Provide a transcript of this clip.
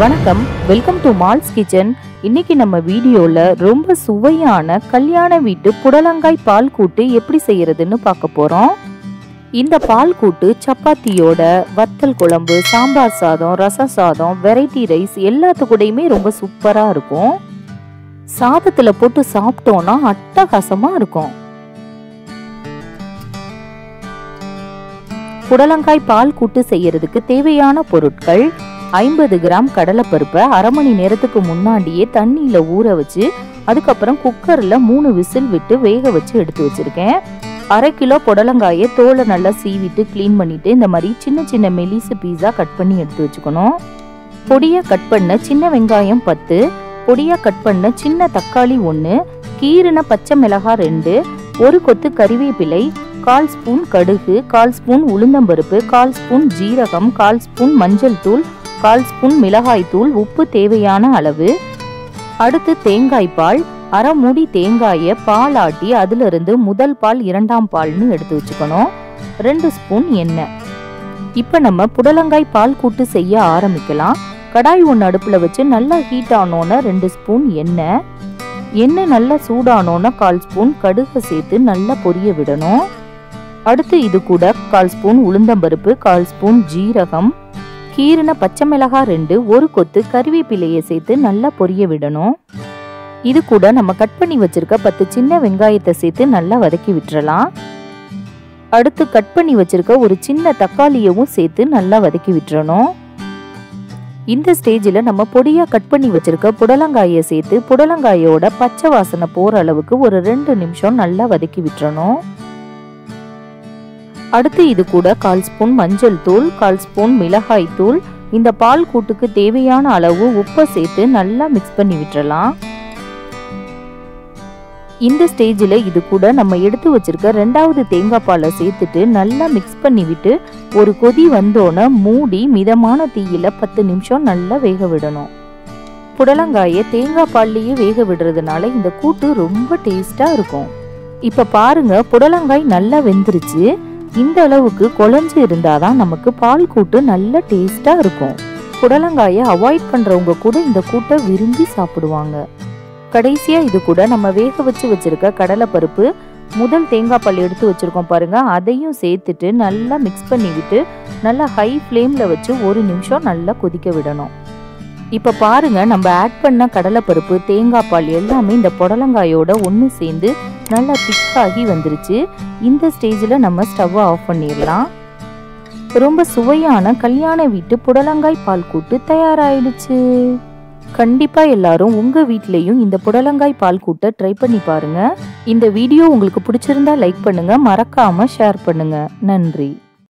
வணக்கம் welcome to malls kitchen இன்னைக்கு நம்ம வீடியோல ரொம்ப சுவையான கல்யாண வீட்டு புடலங்காய் பால் கூட்டு எப்படி செய்யறதுன்னு பார்க்க போறோம். இந்த பால் கூட்டு சப்பாத்தியோட வத்தல் குழம்பு சாம்பார் சாதம் ரச சாதம் வெரைட்டி ரைஸ் எல்லாத்து கூடயுமே ரொம்ப சூப்பரா இருக்கும். சாதத்துல போட்டு சாப்பிட்டோம்னா அட்டகாசமா இருக்கும். புடலங்காய் பால் கூட்டு செய்யறதுக்கு தேவையான பொருட்கள் ஐம்பது கிராம் கடலைப்பருப்பை அரை மணி நேரத்துக்கு முன்னாடியே தண்ணியில் ஊற வச்சு அதுக்கப்புறம் குக்கரில் மூணு விசில் விட்டு வேக வச்சு எடுத்து வச்சுருக்கேன். அரை கிலோ புடலங்காயை தோலை நல்லா சீவிட்டு க்ளீன் பண்ணிவிட்டு இந்த மாதிரி சின்ன சின்ன மெலிசு பீஸா கட் பண்ணி எடுத்து வச்சுக்கணும். பொடியாக கட் பண்ண சின்ன வெங்காயம் பத்து பொடியாக கட் பண்ண சின்ன தக்காளி ஒன்று கீரின பச்சை மிளகாய் ரெண்டு ஒரு கொத்து கறிவேப்பிலை கால் ஸ்பூன் கடுகு கால் ஸ்பூன் உளுந்தம்பருப்பு கால் ஸ்பூன் ஜீரகம் கால் ஸ்பூன் மஞ்சள் தூள் கால் ஸ்பூன் மிளகாய்த்தூள் உப்பு தேவையான அளவு அடுத்து தேங்காய் பால் அரை மூடி தேங்காயை பால் ஆட்டி அதிலிருந்து முதல் பால் இரண்டாம் பால்னு எடுத்து வச்சுக்கணும். ரெண்டு ஸ்பூன் எண்ணெய். இப்போ நம்ம புடலங்காய் பால் கூட்டு செய்ய ஆரம்பிக்கலாம். கடாய் ஒன்று அடுப்பில் வச்சு நல்லா ஹீட் ஆனோன்னு ரெண்டு ஸ்பூன் எண்ணெய். எண்ணெய் நல்லா சூடானோன்னா கால் ஸ்பூன் கடுகு சேர்த்து நல்லா பொரிய விடணும். அடுத்து இது கூட கால் ஸ்பூன் உளுந்தம்பருப்பு கால் ஸ்பூன் ஜீரகம் கீரின பச்சை மிளகாய் ரெண்டு ஒரு கொத்து கருவேப்பிலையை சேர்த்து நல்லா பொரிய விடணும். இது கூட நம்ம கட் பண்ணி வச்சிருக்க பத்து சின்ன வெங்காயத்தை சேர்த்து நல்லா வதக்கி விட்டுறலாம். அடுத்து கட் பண்ணி வச்சிருக்க ஒரு சின்ன தக்காளியவும் சேர்த்து நல்லா வதக்கி விட்டுறணும். இந்த ஸ்டேஜில் நம்ம பொடியாக கட் பண்ணி வச்சிருக்க புடலங்காயை சேர்த்து புடலங்காயோட பச்சை வாசனை போகிற அளவுக்கு ஒரு ரெண்டு நிமிஷம் நல்லா வதக்கி விட்டுறணும். அடுத்து இது கூட கால் ஸ்பூன் மஞ்சள் தூள் கால் ஸ்பூன் மிளகாய் தூள். இந்த பால் கூட்டுக்கு தேவையான அளவு உப்பை சேர்த்து நல்லா மிக்ஸ் பண்ணி விட்டுறலாம். இந்த ஸ்டேஜில் இது கூட நம்ம எடுத்து வச்சிருக்க ரெண்டாவது தேங்காய் பாலை சேர்த்துட்டு நல்லா மிக்ஸ் பண்ணிவிட்டு ஒரு கொதி வந்தோன்னே மூடி மிதமான தீயில் பத்து நிமிஷம் நல்லா வேக விடணும். புடலங்காயை தேங்காய் பால்லையே வேக விடுறதுனால இந்த கூட்டு ரொம்ப டேஸ்ட்டாக இருக்கும். இப்போ பாருங்க புடலங்காய் நல்லா வெந்துருச்சு. இந்த அளவுக்கு குழஞ்சு இருந்தாதான் நமக்கு பால் கூட்டு நல்ல டேஸ்டா இருக்கும். புடலங்காயை அவாய்ட் பண்றவங்க கூட இந்த கூட்டை விரும்பி சாப்பிடுவாங்க. கடைசியா இது கூட நம்ம வேக வச்சு வச்சிருக்க கடலைப்பருப்பு முதல் தேங்காய் பால் எடுத்து வச்சிருக்கோம் பாருங்க அதையும் சேர்த்துட்டு நல்லா மிக்ஸ் பண்ணிவிட்டு நல்லா ஹை ஃப்ளேம்ல வச்சு ஒரு நிமிஷம் நல்லா கொதிக்க விடணும். இப்ப பாருங்க நம்ம ஆட் பண்ண கடலைப்பருப்பு தேங்காய் பால் எல்லாமே இந்த புடலங்காயோட ஒன்று சேர்ந்து நல்லா திக்காகி வந்துருச்சு. இந்த ஸ்டேஜில் நம்ம ஸ்டவ்வை ஆஃப் பண்ணிடலாம். ரொம்ப சுவையான கல்யாண வீட்டு புடலங்காய் பால் கூட்டு தயாராயிடுச்சு. கண்டிப்பாக எல்லாரும் உங்கள் வீட்லேயும் இந்த புடலங்காய் பால் கூட்டை ட்ரை பண்ணி பாருங்கள் இந்த வீடியோ உங்களுக்கு பிடிச்சிருந்தா லைக் பண்ணுங்கள் மறக்காமல் ஷேர் பண்ணுங்கள் நன்றி.